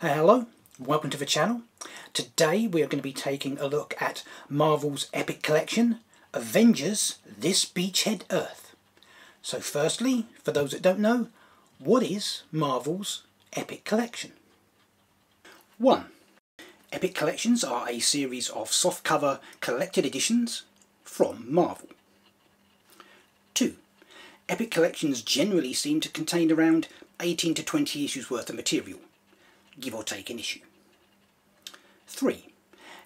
Hello, welcome to the channel. Today we are going to be taking a look at Marvel's epic collection, Avengers This Beachhead Earth. So firstly, for those that don't know, what is Marvel's epic collection? 1. Epic Collections are a series of softcover collected editions from Marvel. 2. Epic Collections generally seem to contain around 18 to 20 issues worth of material, give or take an issue. 3.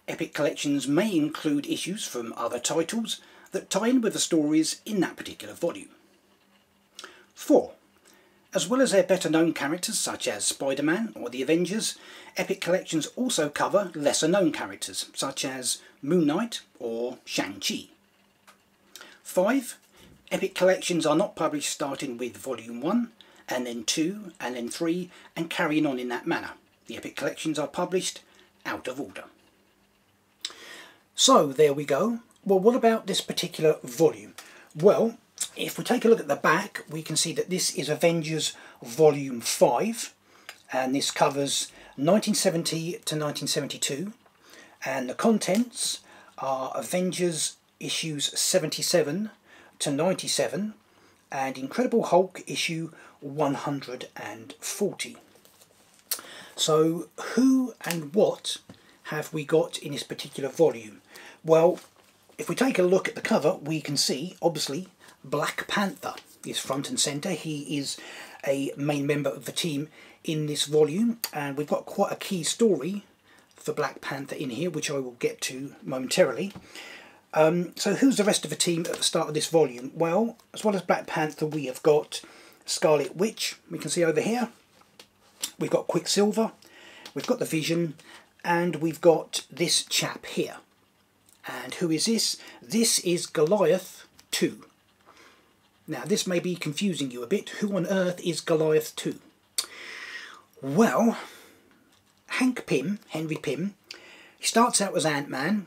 Epic Collections may include issues from other titles that tie in with the stories in that particular volume. 4. As well as their better known characters such as Spider-Man or the Avengers, Epic Collections also cover lesser known characters such as Moon Knight or Shang-Chi. 5. Epic Collections are not published starting with Volume 1 and then 2 and then 3 and carrying on in that manner. The Epic Collections are published out of order. So there we go. Well what about this particular volume? Well if we take a look at the back, we can see that this is Avengers Volume 5, and this covers 1970 to 1972, and the contents are Avengers issues 77 to 97, and Incredible Hulk issue 140. So who and what have we got in this particular volume? Well, if we take a look at the cover, we can see, obviously, Black Panther is front and centre. He is a main member of the team in this volume and we've got quite a key story for Black Panther in here which I will get to momentarily. Um, so who's the rest of the team at the start of this volume? Well, as well as Black Panther we have got Scarlet Witch, we can see over here. We've got Quicksilver, we've got the Vision and we've got this chap here. And who is this? This is Goliath 2. Now, this may be confusing you a bit. Who on earth is Goliath 2? Well, Hank Pym, Henry Pym, he starts out as Ant-Man,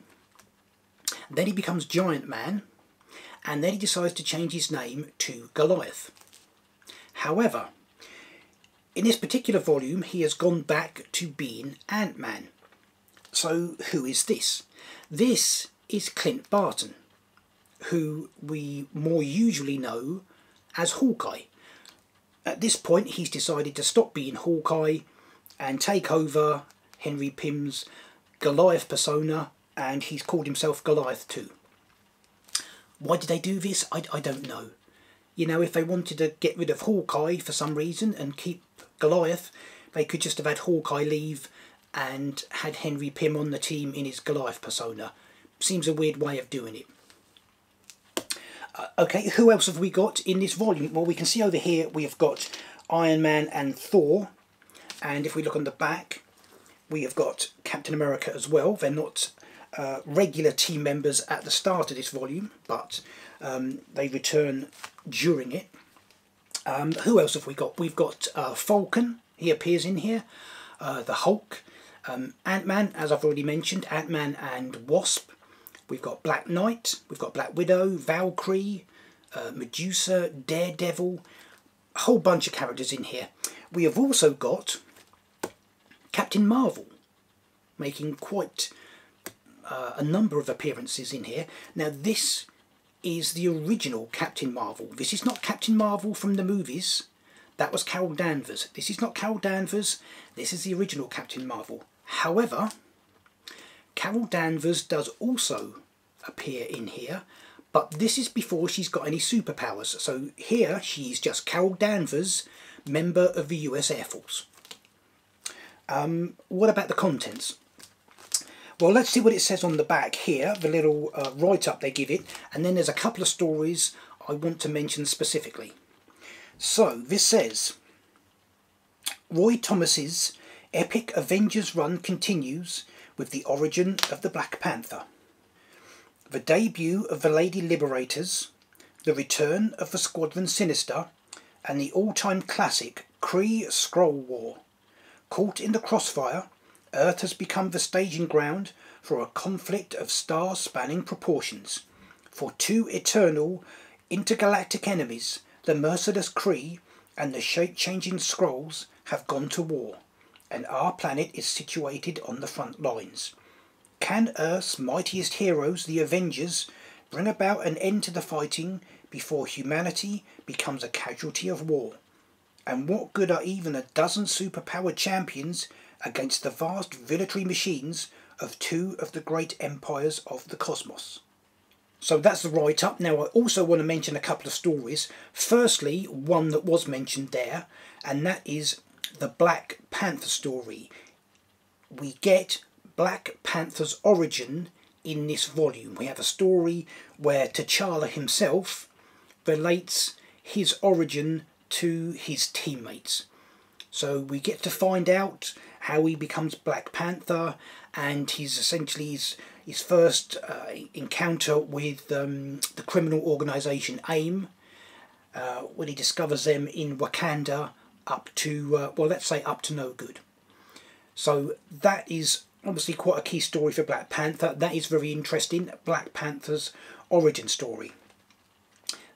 then he becomes Giant Man, and then he decides to change his name to Goliath. However, in this particular volume, he has gone back to being Ant-Man. So who is this? This is Clint Barton who we more usually know as Hawkeye. At this point he's decided to stop being Hawkeye and take over Henry Pym's Goliath persona and he's called himself Goliath too. Why did they do this? I, I don't know. You know, if they wanted to get rid of Hawkeye for some reason and keep Goliath, they could just have had Hawkeye leave and had Henry Pym on the team in his Goliath persona. Seems a weird way of doing it. Uh, okay, who else have we got in this volume? Well, we can see over here we have got Iron Man and Thor. And if we look on the back, we have got Captain America as well. They're not uh, regular team members at the start of this volume, but um, they return during it. Um, who else have we got? We've got uh, Falcon, he appears in here. Uh, the Hulk, um, Ant-Man, as I've already mentioned, Ant-Man and Wasp. We've got Black Knight, we've got Black Widow, Valkyrie, uh, Medusa, Daredevil, a whole bunch of characters in here. We have also got Captain Marvel, making quite uh, a number of appearances in here. Now this is the original Captain Marvel. This is not Captain Marvel from the movies. That was Carol Danvers. This is not Carol Danvers. This is the original Captain Marvel. However, Carol Danvers does also appear in here, but this is before she's got any superpowers. So here she's just Carol Danvers, member of the US Air Force. Um, what about the contents? Well, let's see what it says on the back here, the little uh, write-up they give it, and then there's a couple of stories I want to mention specifically. So, this says, Roy Thomas's epic Avengers run continues with the origin of the Black Panther. The debut of the Lady Liberators, the return of the Squadron Sinister, and the all-time classic Kree Skrull War. Caught in the crossfire, Earth has become the staging ground for a conflict of star-spanning proportions. For two eternal, intergalactic enemies, the merciless Kree and the shape-changing Skrulls, have gone to war. and our planet is situated on the front lines. Can Earth's mightiest heroes, the Avengers, bring about an end to the fighting before humanity becomes a casualty of war? And what good are even a dozen superpowered champions against the vast military machines of two of the great empires of the cosmos? So that's the write up. Now, I also want to mention a couple of stories. Firstly, one that was mentioned there, and that is the Black Panther story. We get Black Panther's origin in this volume. We have a story where T'Challa himself relates his origin to his teammates. So we get to find out how he becomes Black Panther and his essentially his, his first uh, encounter with um, the criminal organisation AIM uh, when he discovers them in Wakanda up to, uh, well let's say up to no good. So that is obviously quite a key story for Black Panther. That is very interesting, Black Panther's origin story.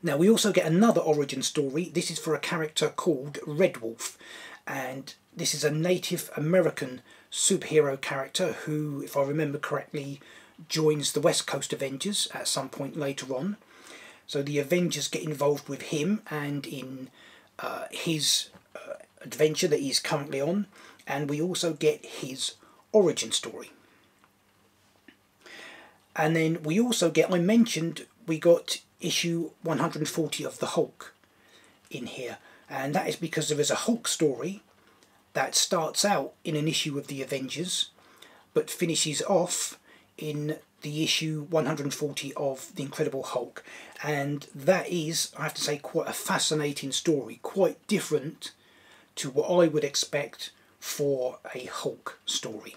Now we also get another origin story. This is for a character called Red Wolf. And this is a Native American superhero character who, if I remember correctly, joins the West Coast Avengers at some point later on. So the Avengers get involved with him and in uh, his uh, adventure that he's currently on. And we also get his origin story. And then we also get, I mentioned, we got issue 140 of the Hulk in here. And that is because there is a Hulk story that starts out in an issue of the Avengers, but finishes off in the issue 140 of The Incredible Hulk. And that is, I have to say, quite a fascinating story, quite different to what I would expect for a Hulk story.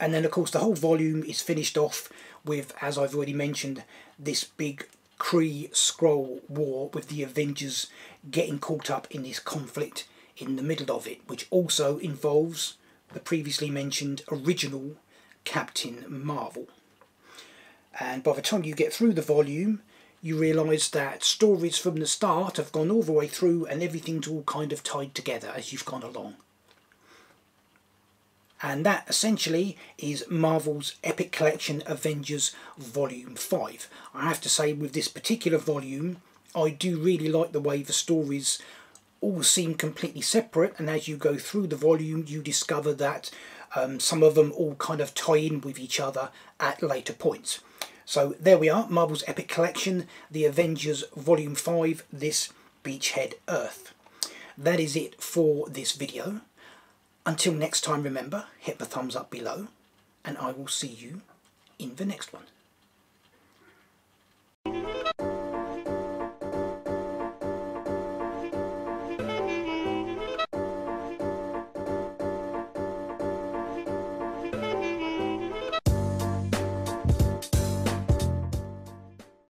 And then, of course, the whole volume is finished off with, as I've already mentioned, this big Kree Skrull war with the Avengers getting caught up in this conflict in the middle of it, which also involves the previously mentioned original Captain Marvel. And by the time you get through the volume, you realise that stories from the start have gone all the way through and everything's all kind of tied together as you've gone along. And that essentially is Marvel's Epic Collection Avengers Volume 5. I have to say with this particular volume, I do really like the way the stories all seem completely separate and as you go through the volume you discover that um, some of them all kind of tie in with each other at later points. So there we are, Marvel's Epic Collection, The Avengers Volume 5, This Beachhead Earth. That is it for this video. Until next time, remember, hit the thumbs up below, and I will see you in the next one.